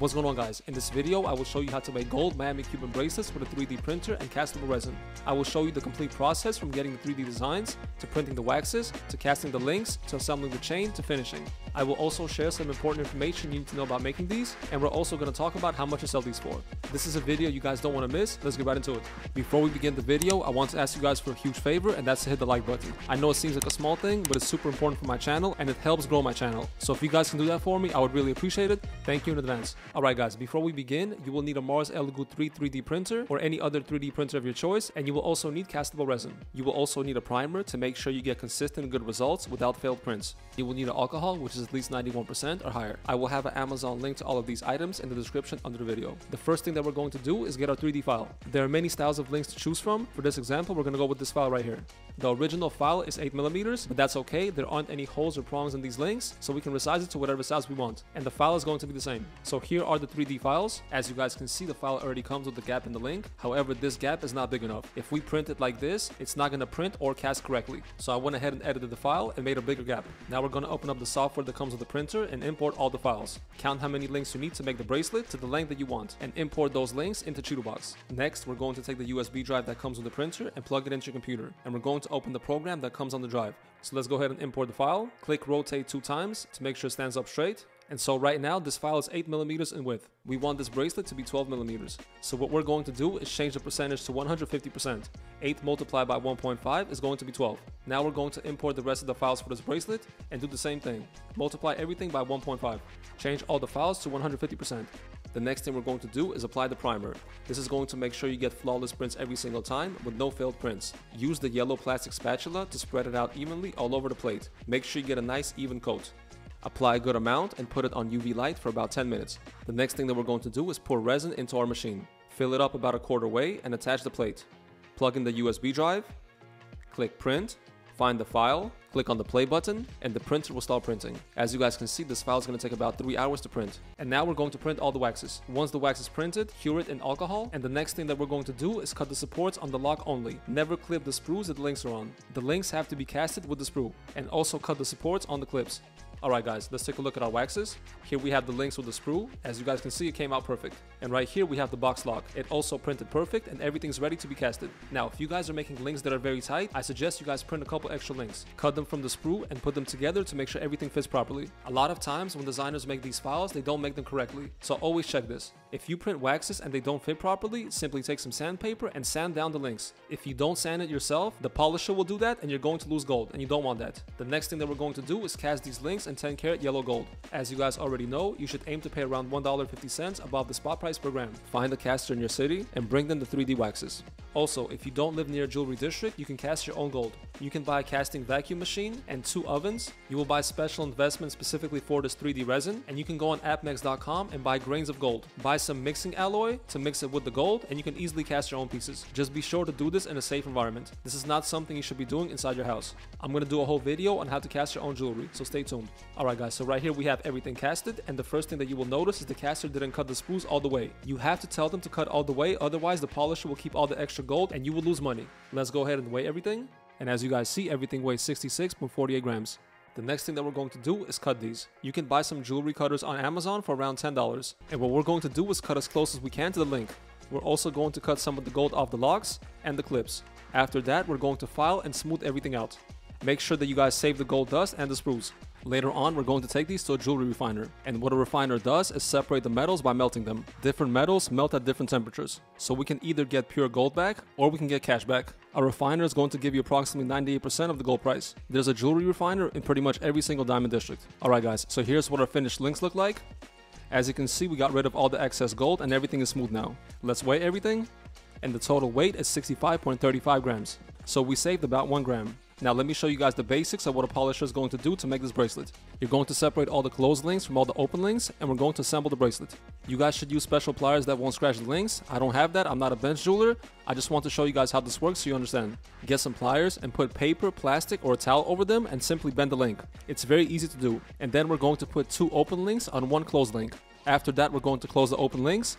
What's going on guys? In this video, I will show you how to make gold Miami Cuban bracelets with a 3D printer and castable resin. I will show you the complete process from getting the 3D designs, to printing the waxes, to casting the links, to assembling the chain, to finishing. I will also share some important information you need to know about making these, and we're also going to talk about how much to sell these for. This is a video you guys don't want to miss, let's get right into it. Before we begin the video, I want to ask you guys for a huge favor, and that's to hit the like button. I know it seems like a small thing, but it's super important for my channel, and it helps grow my channel. So if you guys can do that for me, I would really appreciate it. Thank you in advance. Alright guys, before we begin, you will need a Mars Elegoo 3 3D printer or any other 3D printer of your choice, and you will also need castable resin. You will also need a primer to make sure you get consistent and good results without failed prints. You will need an alcohol, which is at least 91% or higher. I will have an Amazon link to all of these items in the description under the video. The first thing that we're going to do is get our 3D file. There are many styles of links to choose from. For this example, we're going to go with this file right here. The original file is 8mm, but that's okay. There aren't any holes or prongs in these links, so we can resize it to whatever size we want. And the file is going to be the same. So here are the 3D files. As you guys can see, the file already comes with the gap in the link. However, this gap is not big enough. If we print it like this, it's not going to print or cast correctly. So I went ahead and edited the file and made a bigger gap. Now we're going to open up the software that comes with the printer and import all the files. Count how many links you need to make the bracelet to the length that you want and import those links into Chitubox. Next, we're going to take the USB drive that comes with the printer and plug it into your computer. And we're going to open the program that comes on the drive. So let's go ahead and import the file. Click rotate two times to make sure it stands up straight. And so right now, this file is 8 millimeters in width. We want this bracelet to be 12 millimeters. So what we're going to do is change the percentage to 150%. 8 multiplied by 1.5 is going to be 12. Now we're going to import the rest of the files for this bracelet and do the same thing. Multiply everything by 1.5. Change all the files to 150%. The next thing we're going to do is apply the primer. This is going to make sure you get flawless prints every single time with no failed prints. Use the yellow plastic spatula to spread it out evenly all over the plate. Make sure you get a nice even coat. Apply a good amount and put it on UV light for about 10 minutes. The next thing that we're going to do is pour resin into our machine. Fill it up about a quarter way and attach the plate. Plug in the USB drive, click print, find the file, click on the play button, and the printer will start printing. As you guys can see, this file is going to take about 3 hours to print. And now we're going to print all the waxes. Once the wax is printed, cure it in alcohol, and the next thing that we're going to do is cut the supports on the lock only. Never clip the sprues that the links are on. The links have to be casted with the sprue, and also cut the supports on the clips. Alright guys, let's take a look at our waxes. Here we have the links with the sprue. As you guys can see, it came out perfect. And right here we have the box lock. It also printed perfect and everything's ready to be casted. Now, if you guys are making links that are very tight, I suggest you guys print a couple extra links. Cut them from the sprue and put them together to make sure everything fits properly. A lot of times when designers make these files, they don't make them correctly. So always check this. If you print waxes and they don't fit properly, simply take some sandpaper and sand down the links. If you don't sand it yourself, the polisher will do that and you're going to lose gold and you don't want that. The next thing that we're going to do is cast these links in 10 karat yellow gold. As you guys already know, you should aim to pay around $1.50 above the spot price per gram. Find a caster in your city and bring them the 3D waxes. Also, if you don't live near a jewelry district, you can cast your own gold. You can buy a casting vacuum machine and two ovens. You will buy special investments specifically for this 3D resin, and you can go on apmex.com and buy grains of gold. Buy some mixing alloy to mix it with the gold, and you can easily cast your own pieces. Just be sure to do this in a safe environment. This is not something you should be doing inside your house. I'm gonna do a whole video on how to cast your own jewelry, so stay tuned. Alright guys, so right here we have everything casted, and the first thing that you will notice is the caster didn't cut the sprues all the way. You have to tell them to cut all the way, otherwise the polisher will keep all the extra gold and you will lose money. Let's go ahead and weigh everything. And as you guys see, everything weighs 66.48 grams. The next thing that we're going to do is cut these. You can buy some jewelry cutters on Amazon for around $10. And what we're going to do is cut as close as we can to the link. We're also going to cut some of the gold off the locks and the clips. After that, we're going to file and smooth everything out. Make sure that you guys save the gold dust and the sprues. Later on, we're going to take these to a jewelry refiner. And what a refiner does is separate the metals by melting them. Different metals melt at different temperatures. So we can either get pure gold back or we can get cash back. A refiner is going to give you approximately 98% of the gold price. There's a jewelry refiner in pretty much every single diamond district. Alright guys, so here's what our finished links look like. As you can see, we got rid of all the excess gold and everything is smooth now. Let's weigh everything. And the total weight is 65.35 grams. So we saved about 1 gram. Now let me show you guys the basics of what a polisher is going to do to make this bracelet. You're going to separate all the closed links from all the open links and we're going to assemble the bracelet. You guys should use special pliers that won't scratch the links. I don't have that, I'm not a bench jeweler. I just want to show you guys how this works so you understand. Get some pliers and put paper, plastic or a towel over them and simply bend the link. It's very easy to do. And then we're going to put two open links on one closed link. After that we're going to close the open links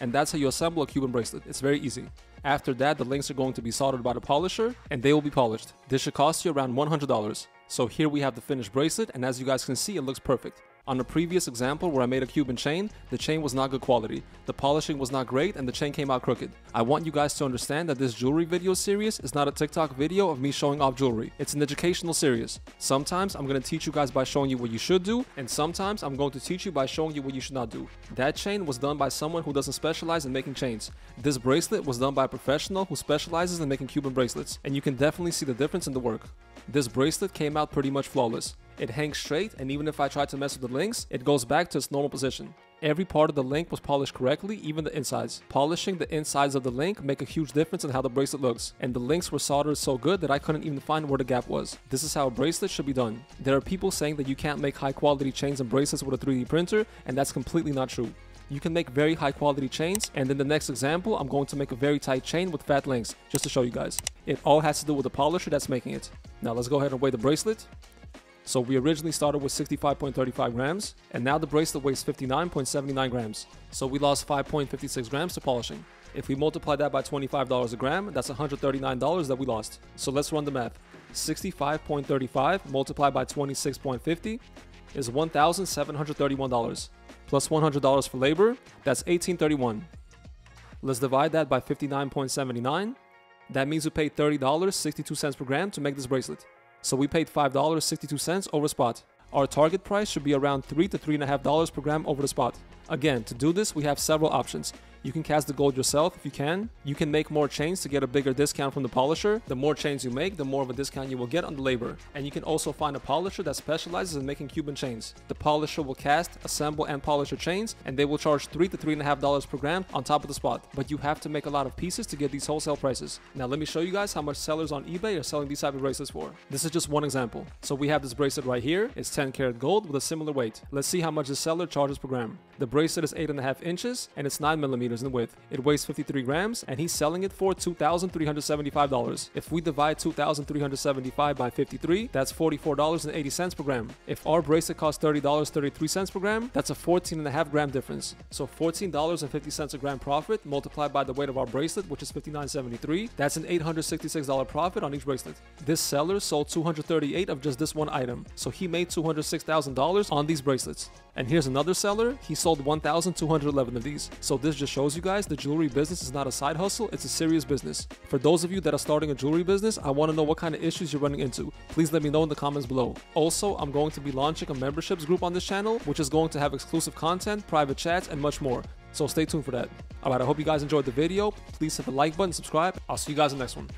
and that's how you assemble a Cuban bracelet. It's very easy. After that, the links are going to be soldered by the polisher and they will be polished. This should cost you around $100. So here we have the finished bracelet and as you guys can see, it looks perfect. On the previous example where I made a Cuban chain, the chain was not good quality. The polishing was not great and the chain came out crooked. I want you guys to understand that this jewelry video series is not a TikTok video of me showing off jewelry. It's an educational series. Sometimes I'm going to teach you guys by showing you what you should do, and sometimes I'm going to teach you by showing you what you should not do. That chain was done by someone who doesn't specialize in making chains. This bracelet was done by a professional who specializes in making Cuban bracelets, and you can definitely see the difference in the work. This bracelet came out pretty much flawless. It hangs straight, and even if I try to mess with the links, it goes back to its normal position. Every part of the link was polished correctly, even the insides. Polishing the insides of the link make a huge difference in how the bracelet looks, and the links were soldered so good that I couldn't even find where the gap was. This is how a bracelet should be done. There are people saying that you can't make high quality chains and bracelets with a 3D printer, and that's completely not true. You can make very high quality chains, and in the next example, I'm going to make a very tight chain with fat links, just to show you guys. It all has to do with the polisher that's making it. Now let's go ahead and weigh the bracelet. So we originally started with 65.35 grams, and now the bracelet weighs 59.79 grams. So we lost 5.56 grams to polishing. If we multiply that by $25 a gram, that's $139 that we lost. So let's run the math. 65.35 multiplied by 26.50 is $1,731. Plus $100 for labor, that's 1831. Let's divide that by 59.79. That means we paid $30.62 per gram to make this bracelet. So we paid $5.62 over spot. Our target price should be around 3 to $3.5 per gram over the spot. Again, to do this, we have several options. You can cast the gold yourself if you can. You can make more chains to get a bigger discount from the polisher. The more chains you make, the more of a discount you will get on the labor. And you can also find a polisher that specializes in making Cuban chains. The polisher will cast, assemble, and polish your chains, and they will charge three to three and a half dollars per gram on top of the spot. But you have to make a lot of pieces to get these wholesale prices. Now let me show you guys how much sellers on eBay are selling these type of bracelets for. This is just one example. So we have this bracelet right here. It's 10 karat gold with a similar weight. Let's see how much the seller charges per gram. The bracelet is 8.5 inches and it's 9 millimeters in width. It weighs 53 grams and he's selling it for $2,375. If we divide 2,375 by 53, that's $44.80 per gram. If our bracelet costs $30.33 per gram, that's a 14.5 gram difference. So $14.50 a gram profit multiplied by the weight of our bracelet, which is 59.73, that's an $866 profit on each bracelet. This seller sold 238 of just this one item, so he made $206,000 on these bracelets. And here's another seller, he sold 1,211 of these. So this just shows you guys the jewelry business is not a side hustle, it's a serious business. For those of you that are starting a jewelry business, I want to know what kind of issues you're running into. Please let me know in the comments below. Also, I'm going to be launching a memberships group on this channel, which is going to have exclusive content, private chats, and much more. So stay tuned for that. Alright, I hope you guys enjoyed the video. Please hit the like button, subscribe. I'll see you guys in the next one.